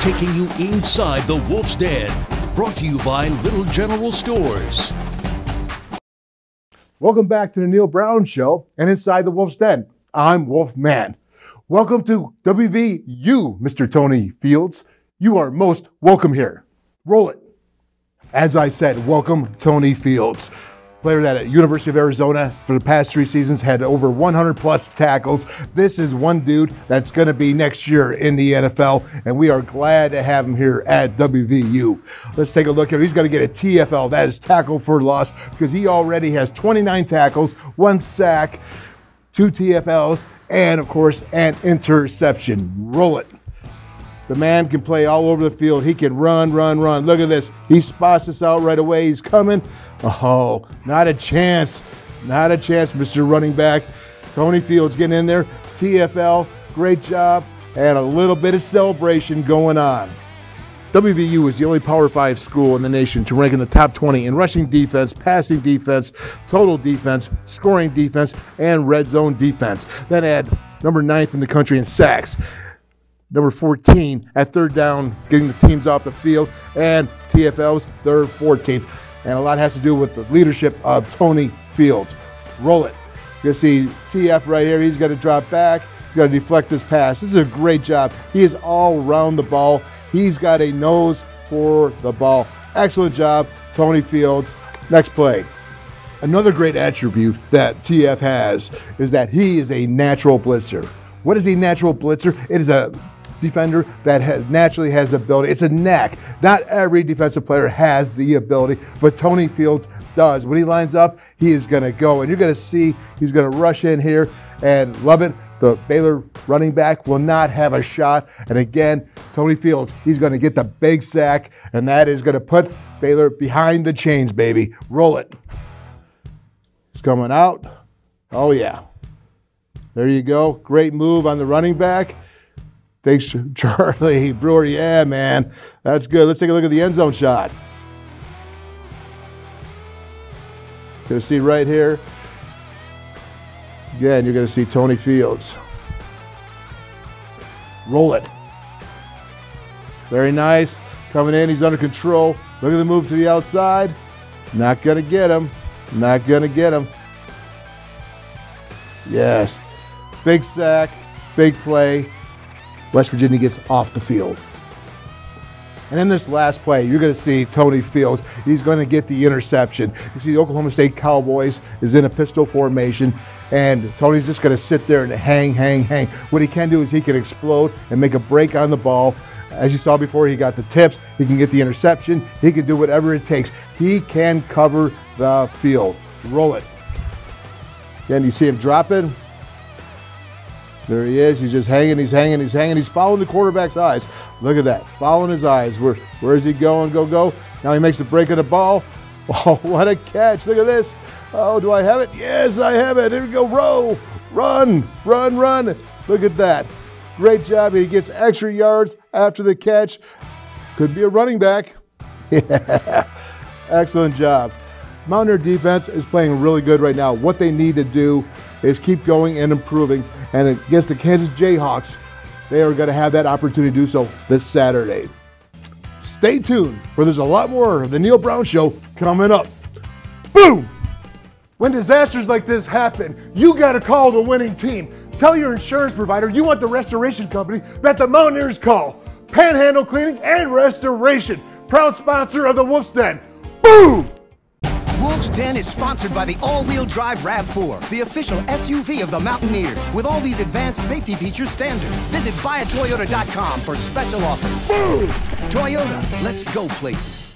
taking you inside the Wolf's Den. Brought to you by Little General Stores. Welcome back to the Neal Brown Show and Inside the Wolf's Den. I'm Wolf Man. Welcome to WVU, Mr. Tony Fields. You are most welcome here. Roll it. As I said, welcome Tony Fields. Player that at University of Arizona for the past three seasons had over 100 plus tackles. This is one dude that's going to be next year in the NFL, and we are glad to have him here at WVU. Let's take a look here. He's going to get a TFL, that is tackle for loss, because he already has 29 tackles, one sack, two TFLs, and of course, an interception. Roll it. The man can play all over the field. He can run, run, run. Look at this. He spots us out right away. He's coming. Oh, not a chance. Not a chance, Mr. Running Back. Tony Fields getting in there. TFL, great job. And a little bit of celebration going on. WVU is the only Power 5 school in the nation to rank in the top 20 in rushing defense, passing defense, total defense, scoring defense, and red zone defense. Then add number ninth in the country in sacks number 14 at third down, getting the teams off the field, and TFL's third 14th. And a lot has to do with the leadership of Tony Fields. Roll it. You see TF right here. He's got to drop back. He's got to deflect this pass. This is a great job. He is all around the ball. He's got a nose for the ball. Excellent job, Tony Fields. Next play. Another great attribute that TF has is that he is a natural blitzer. What is a natural blitzer? It is a defender that has, naturally has the ability. It's a knack. Not every defensive player has the ability, but Tony Fields does. When he lines up, he is going to go. And you're going to see he's going to rush in here and love it. The Baylor running back will not have a shot. And again, Tony Fields, he's going to get the big sack, and that is going to put Baylor behind the chains, baby. Roll it. He's coming out. Oh, yeah. There you go. Great move on the running back. Thanks, Charlie Brewer. Yeah, man. That's good. Let's take a look at the end zone shot. To see right here. Again, you're going to see Tony Fields. Roll it. Very nice. Coming in, he's under control. Look at the move to the outside. Not going to get him. Not going to get him. Yes. Big sack, big play. West Virginia gets off the field. And in this last play, you're going to see Tony Fields. He's going to get the interception. You see, the Oklahoma State Cowboys is in a pistol formation, and Tony's just going to sit there and hang, hang, hang. What he can do is he can explode and make a break on the ball. As you saw before, he got the tips. He can get the interception. He can do whatever it takes. He can cover the field. Roll it. Again, you see him dropping. There he is. He's just hanging. He's hanging. He's hanging. He's following the quarterback's eyes. Look at that. Following his eyes. Where, where is he going? Go, go. Now he makes the break of the ball. Oh, what a catch. Look at this. Oh, do I have it? Yes, I have it. Here we go. Row. Run. Run, run. Look at that. Great job. He gets extra yards after the catch. Could be a running back. Yeah. Excellent job. Mountaineer defense is playing really good right now. What they need to do is keep going and improving. And against the Kansas Jayhawks, they are going to have that opportunity to do so this Saturday. Stay tuned, for there's a lot more of the Neal Brown Show coming up. Boom! When disasters like this happen, you got to call the winning team. Tell your insurance provider you want the restoration company that the Mountaineers call. Panhandle Cleaning and Restoration, proud sponsor of the Wolf's Den. Boom! Wolf's Den is sponsored by the all-wheel drive RAV4, the official SUV of the Mountaineers, with all these advanced safety features standard. Visit buyatoyota.com for special offers. Toyota, let's go places.